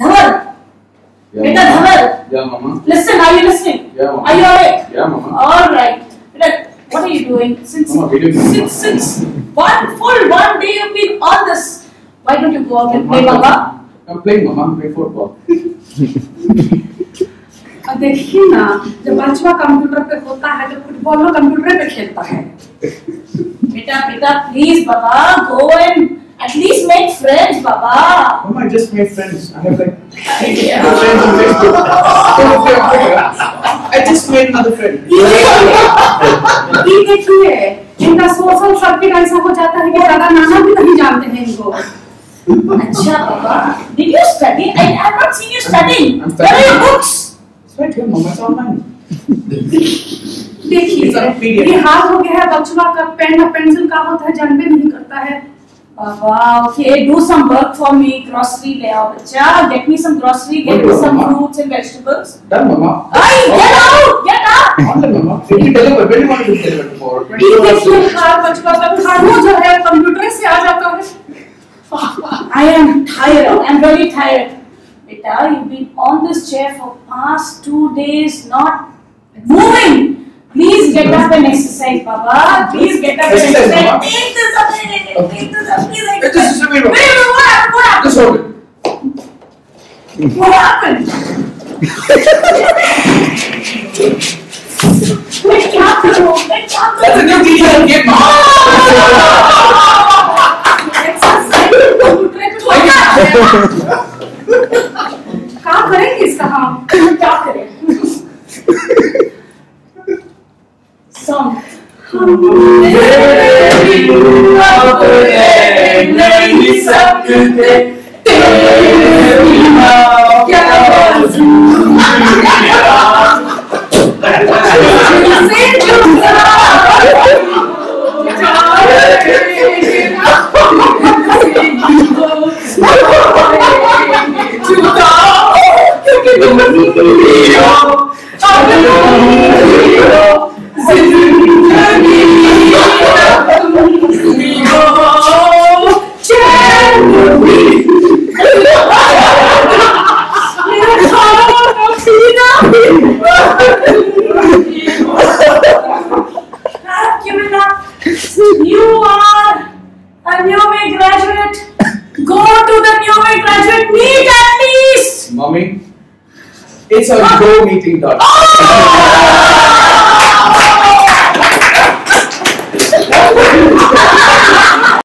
धवल. बेटा Dhaval. Listen are you listening are you alright alright बेटा what are you doing since since since one full one day you been on this why don't you go out and play Baba I am playing play football देखिए ना जब बच्चा computer पे होता है तो football वो कंप्यूटर पे खेलता है। बेटा बेटा please Baba go and at least make friends, Baba. Mama, I just made friends. I have like Yeah. two friends on Facebook. I just made another friend. ये देखिए इनका सोशल सर्किट ऐसा हो जाता है कि दादा नाना भी नहीं जानते हैं इनको Acha, Baba. Did you study? I have not seen you studying. Where are your books? It's right here, mama. It's online. देखिए. ये हाल हो गया है बचवा का पेन और पेंसिल का होता है जानबे नहीं करता है Baba, okay, do some work for me. Grocery ले आओ बच्चा. Get me some grocery. Get What me do you some want, Mama? fruits and vegetables. Done, mama. Ay, get out! Get out! Online, mama. It will deliver. When do you want it to deliver tomorrow? ये 24 hours. देखिए हाल बचवा का खाना जो है computer से आ जाता है I am tired. I'm very tired. Beta, you've been on this chair for past two days, not moving. Please get up and exercise, Baba. Please get up and Exercise, exercise. Mama. Take this up, take this up, please This exercise. is Ramiro. Wait, wait, what happened? What happened? Just hold it. What happened? Wait, क्या करो? Wait, क्या That's a करो? 감사합니다. A Neoway graduate. Go to the Neoway graduate meet at least. Mommy, it's a go meeting dot. Oh!